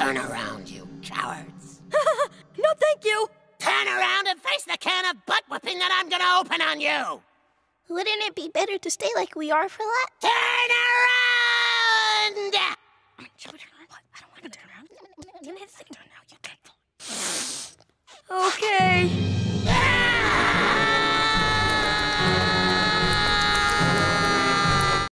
Turn around, you cowards. no, thank you. Turn around and face the can of butt whipping that I'm gonna open on you. Wouldn't it be better to stay like we are for that? Turn around! I turn around? What? I don't want to turn around.